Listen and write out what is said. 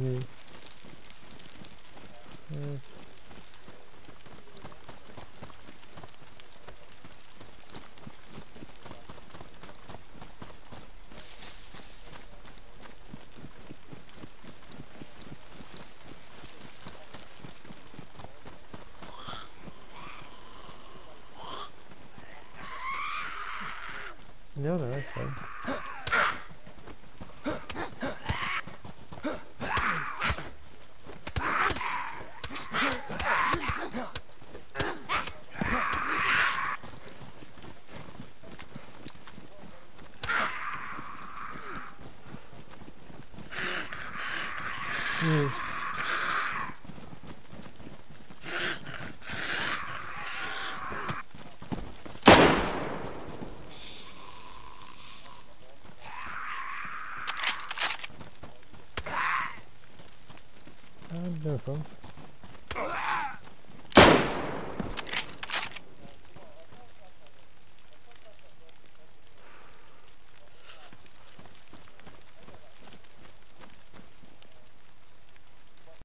Jetzt. Ja, der ist Mm. Ja, det er. Sånn.